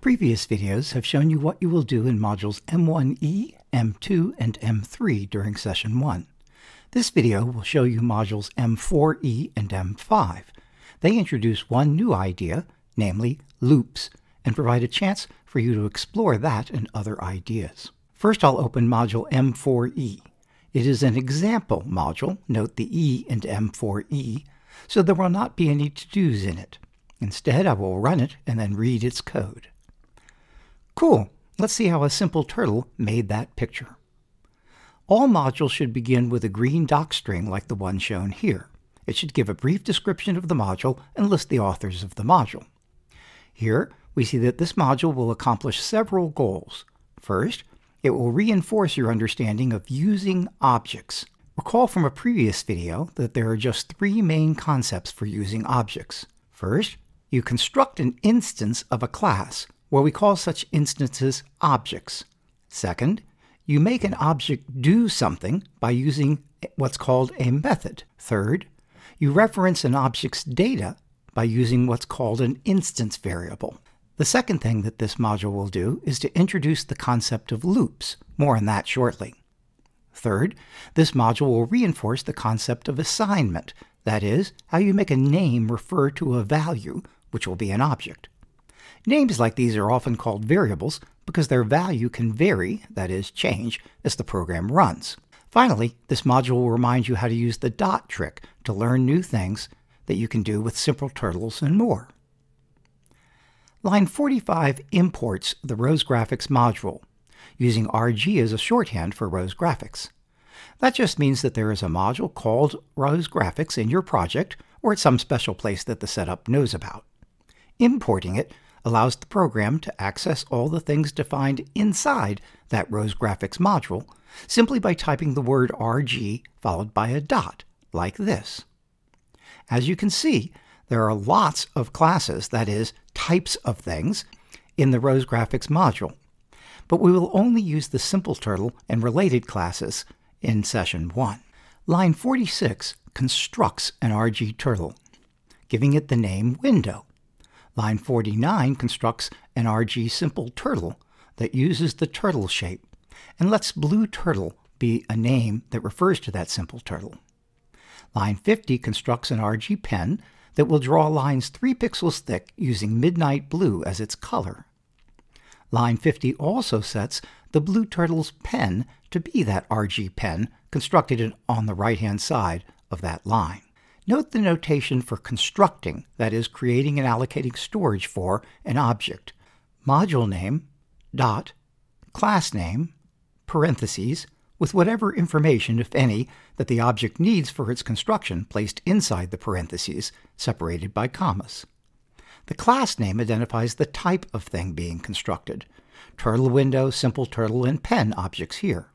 Previous videos have shown you what you will do in modules M1E, M2, and M3 during session 1. This video will show you modules M4E and M5. They introduce one new idea, namely loops, and provide a chance for you to explore that and other ideas. First I'll open module M4E. It is an example module, note the E and M4E, so there will not be any to-dos in it. Instead, I will run it and then read its code. Cool. Let's see how a simple turtle made that picture. All modules should begin with a green docstring like the one shown here. It should give a brief description of the module and list the authors of the module. Here, we see that this module will accomplish several goals. First, it will reinforce your understanding of using objects. Recall from a previous video that there are just three main concepts for using objects. First, you construct an instance of a class, where we call such instances objects. Second, you make an object do something by using what's called a method. Third, you reference an object's data by using what's called an instance variable. The second thing that this module will do is to introduce the concept of loops. More on that shortly. Third, this module will reinforce the concept of assignment, that is, how you make a name refer to a value, which will be an object. Names like these are often called variables because their value can vary, that is, change, as the program runs. Finally, this module will remind you how to use the dot trick to learn new things that you can do with simple turtles and more. Line 45 imports the Rose Graphics module, using RG as a shorthand for Rose Graphics. That just means that there is a module called Rose Graphics in your project or at some special place that the setup knows about. Importing it allows the program to access all the things defined inside that Rose Graphics module simply by typing the word RG followed by a dot, like this. As you can see, there are lots of classes, that is, types of things, in the Rose Graphics module, but we will only use the Simple Turtle and related classes in session 1. Line 46 constructs an RG turtle, giving it the name window. Line 49 constructs an RG simple turtle that uses the turtle shape and lets blue turtle be a name that refers to that simple turtle. Line 50 constructs an RG pen that will draw lines 3 pixels thick using midnight blue as its color. Line 50 also sets the blue turtle's pen to be that RG pen constructed on the right-hand side of that line. Note the notation for constructing, that is, creating and allocating storage for an object. Module name, dot, class name, parentheses, with whatever information, if any, that the object needs for its construction placed inside the parentheses, separated by commas. The class name identifies the type of thing being constructed. Turtle window, simple turtle, and pen objects here.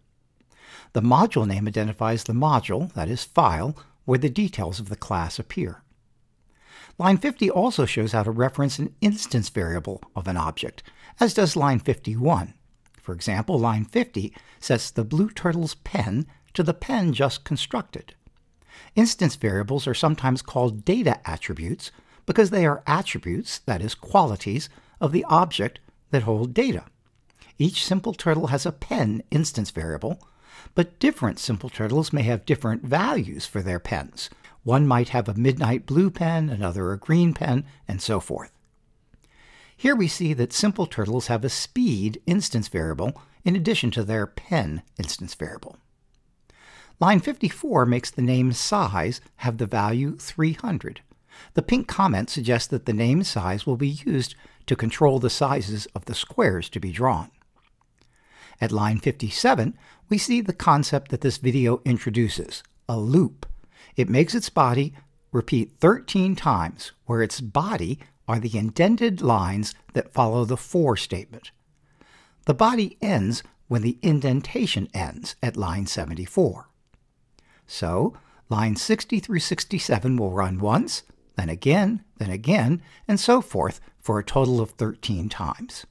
The module name identifies the module, that is, file, where the details of the class appear. Line 50 also shows how to reference an instance variable of an object, as does line 51. For example, line 50 sets the blue turtle's pen to the pen just constructed. Instance variables are sometimes called data attributes because they are attributes, that is, qualities, of the object that hold data. Each simple turtle has a pen instance variable, but different simple turtles may have different values for their pens. One might have a midnight blue pen, another a green pen, and so forth. Here we see that simple turtles have a speed instance variable in addition to their pen instance variable. Line 54 makes the name size have the value 300. The pink comment suggests that the name size will be used to control the sizes of the squares to be drawn. At line 57, we see the concept that this video introduces, a loop. It makes its body repeat 13 times, where its body are the indented lines that follow the for statement. The body ends when the indentation ends at line 74. So, lines 60 through 67 will run once, then again, then again, and so forth for a total of 13 times.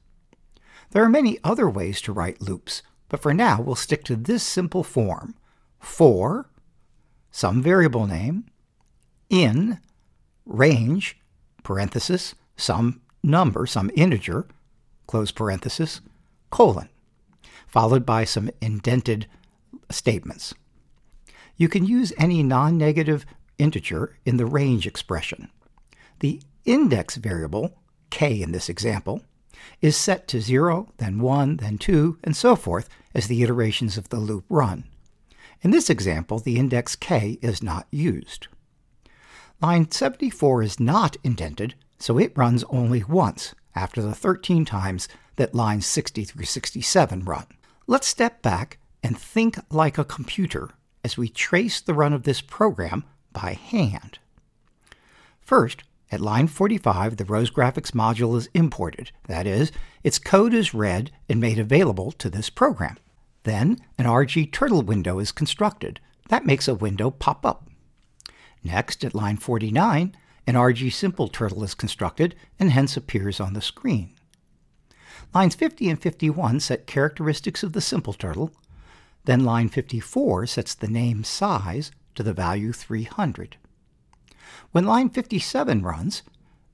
There are many other ways to write loops, but for now we'll stick to this simple form. For, some variable name, in, range, parenthesis, some number, some integer, close parenthesis, colon, followed by some indented statements. You can use any non-negative integer in the range expression. The index variable, k in this example, is set to 0, then 1, then 2, and so forth as the iterations of the loop run. In this example, the index k is not used. Line 74 is not indented, so it runs only once after the 13 times that lines 60 through 67 run. Let's step back and think like a computer as we trace the run of this program by hand. First, at line 45, the ROSE Graphics module is imported. That is, its code is read and made available to this program. Then, an RG Turtle window is constructed. That makes a window pop up. Next, at line 49, an RG Simple Turtle is constructed and hence appears on the screen. Lines 50 and 51 set characteristics of the Simple Turtle. Then line 54 sets the name size to the value 300. When line 57 runs,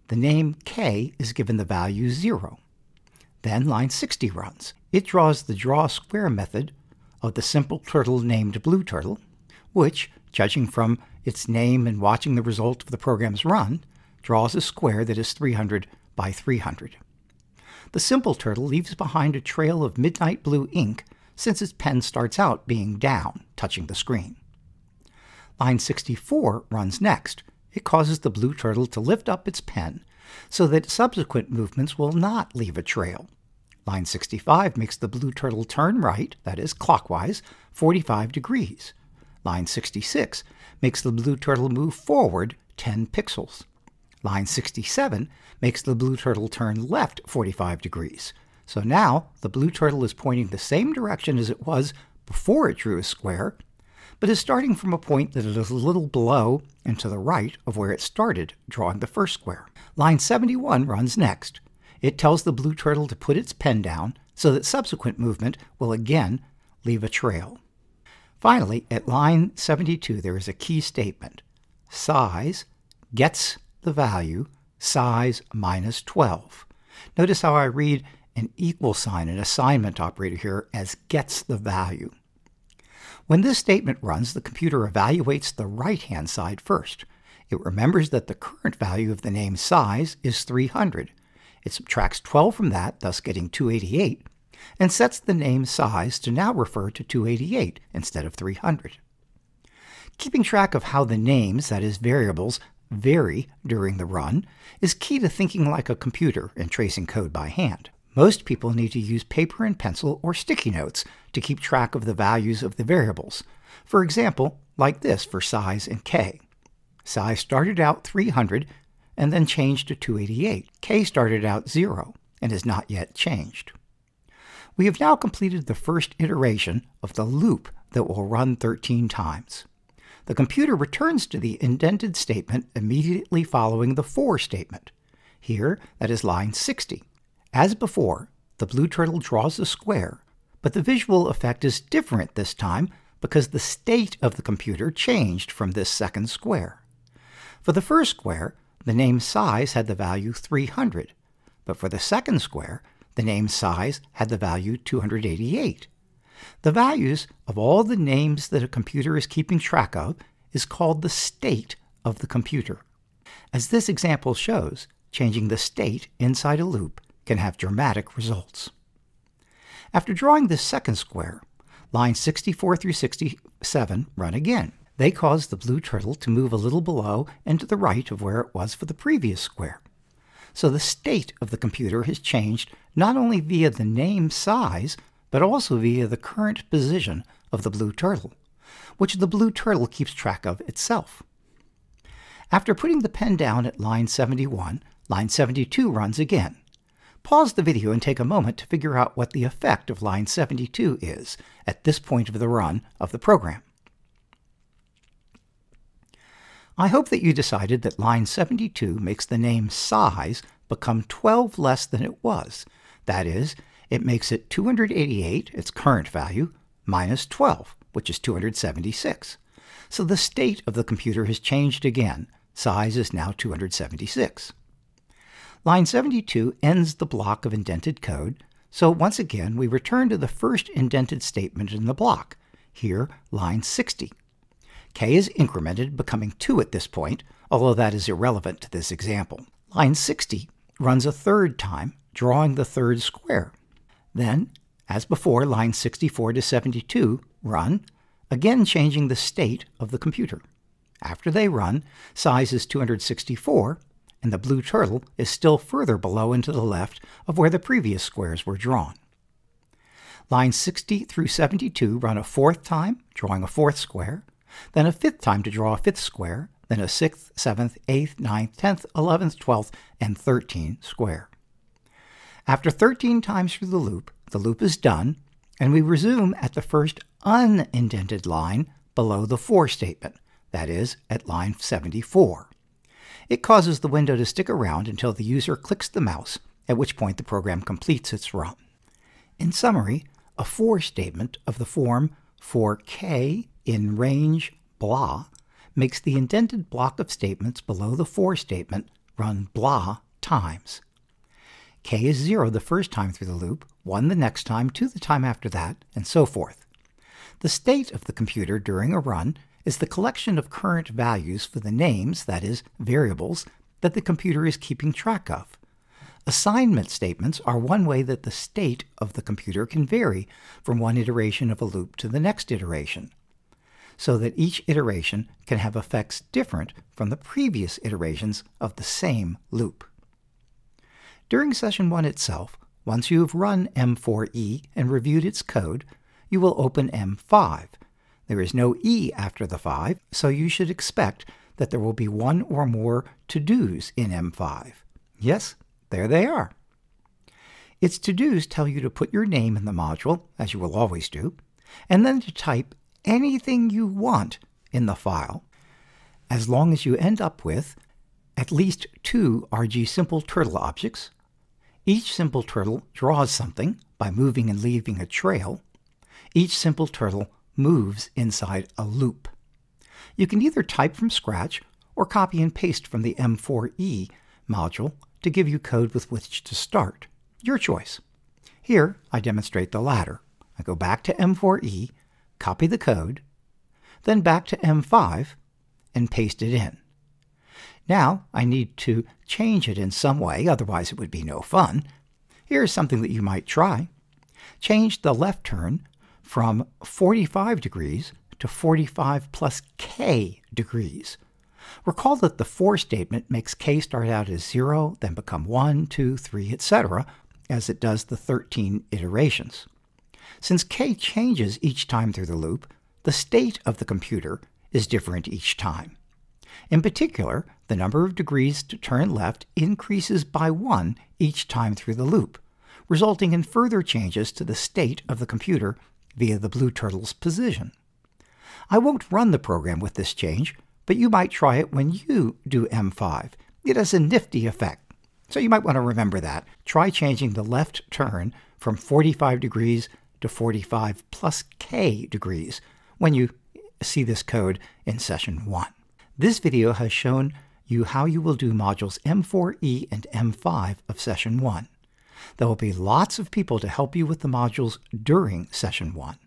the name k is given the value 0. Then line 60 runs. It draws the draw square method of the simple turtle named BlueTurtle, which, judging from its name and watching the result of the program's run, draws a square that is 300 by 300. The simple turtle leaves behind a trail of midnight blue ink since its pen starts out being down, touching the screen. Line 64 runs next. It causes the blue turtle to lift up its pen so that subsequent movements will not leave a trail. Line 65 makes the blue turtle turn right, that is clockwise, 45 degrees. Line 66 makes the blue turtle move forward 10 pixels. Line 67 makes the blue turtle turn left 45 degrees. So now the blue turtle is pointing the same direction as it was before it drew a square, but is starting from a point that is a little below and to the right of where it started drawing the first square. Line 71 runs next. It tells the blue turtle to put its pen down so that subsequent movement will again leave a trail. Finally, at line 72, there is a key statement. Size gets the value size minus 12. Notice how I read an equal sign, an assignment operator here, as gets the value. When this statement runs, the computer evaluates the right-hand side first. It remembers that the current value of the name size is 300. It subtracts 12 from that, thus getting 288, and sets the name size to now refer to 288 instead of 300. Keeping track of how the names, that is variables, vary during the run is key to thinking like a computer and tracing code by hand. Most people need to use paper and pencil or sticky notes to keep track of the values of the variables. For example, like this for size and k. Size started out 300 and then changed to 288. k started out 0 and is not yet changed. We have now completed the first iteration of the loop that will run 13 times. The computer returns to the indented statement immediately following the for statement. Here, that is line 60. As before, the blue turtle draws a square, but the visual effect is different this time because the state of the computer changed from this second square. For the first square, the name size had the value 300, but for the second square, the name size had the value 288. The values of all the names that a computer is keeping track of is called the state of the computer. As this example shows, changing the state inside a loop can have dramatic results. After drawing this second square, lines 64 through 67 run again. They cause the blue turtle to move a little below and to the right of where it was for the previous square. So the state of the computer has changed not only via the name size, but also via the current position of the blue turtle, which the blue turtle keeps track of itself. After putting the pen down at line 71, line 72 runs again. Pause the video and take a moment to figure out what the effect of line 72 is at this point of the run of the program. I hope that you decided that line 72 makes the name size become 12 less than it was. That is, it makes it 288, its current value, minus 12, which is 276. So the state of the computer has changed again. Size is now 276. Line 72 ends the block of indented code, so once again we return to the first indented statement in the block, here line 60. k is incremented, becoming 2 at this point, although that is irrelevant to this example. Line 60 runs a third time, drawing the third square. Then, as before, lines 64 to 72 run, again changing the state of the computer. After they run, size is 264, and the blue turtle is still further below and to the left of where the previous squares were drawn. Lines 60 through 72 run a fourth time, drawing a fourth square, then a fifth time to draw a fifth square, then a sixth, seventh, eighth, ninth, tenth, eleventh, twelfth, and thirteenth square. After 13 times through the loop, the loop is done, and we resume at the first unindented line below the for statement, that is, at line 74. It causes the window to stick around until the user clicks the mouse, at which point the program completes its run. In summary, a for statement of the form for k in range blah makes the indented block of statements below the for statement run blah times. k is 0 the first time through the loop, 1 the next time, 2 the time after that, and so forth. The state of the computer during a run is the collection of current values for the names, that is, variables, that the computer is keeping track of. Assignment statements are one way that the state of the computer can vary from one iteration of a loop to the next iteration, so that each iteration can have effects different from the previous iterations of the same loop. During session 1 itself, once you have run M4E and reviewed its code, you will open M5 there is no E after the 5, so you should expect that there will be one or more to-dos in M5. Yes, there they are. Its to-dos tell you to put your name in the module, as you will always do, and then to type anything you want in the file, as long as you end up with at least two RG Simple Turtle objects. Each Simple Turtle draws something by moving and leaving a trail. Each Simple Turtle moves inside a loop. You can either type from scratch or copy and paste from the M4E module to give you code with which to start. Your choice. Here, I demonstrate the latter. I go back to M4E, copy the code, then back to M5, and paste it in. Now, I need to change it in some way, otherwise it would be no fun. Here's something that you might try. Change the left turn from 45 degrees to 45 plus k degrees. Recall that the for statement makes k start out as 0, then become 1, 2, 3, etc., as it does the 13 iterations. Since k changes each time through the loop, the state of the computer is different each time. In particular, the number of degrees to turn left increases by 1 each time through the loop, resulting in further changes to the state of the computer via the Blue Turtle's position. I won't run the program with this change, but you might try it when you do M5. It has a nifty effect, so you might want to remember that. Try changing the left turn from 45 degrees to 45 plus k degrees when you see this code in session 1. This video has shown you how you will do modules M4E and M5 of session 1. There will be lots of people to help you with the modules during session one.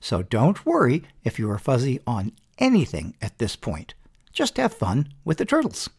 So don't worry if you are fuzzy on anything at this point. Just have fun with the turtles.